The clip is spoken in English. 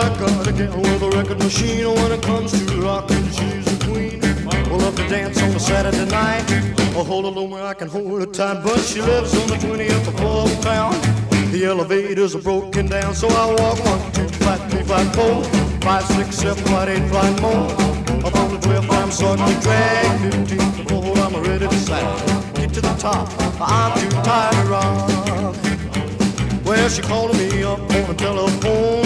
I gotta get with a record machine. When it comes to rockin', she's a queen. We'll love to dance on a Saturday night. I'll hold a where I can hold her tight. But she lives on the 20th floor of town. The elevators are broken down, so I walk one, two, five, three, five, four, five, six, seven, five, eight, five more. Up on the 12th, I'm starting to drag. 15th floor, I'm ready to sag. Get to the top, I'm too tired to rock. Well, she called me up on the telephone.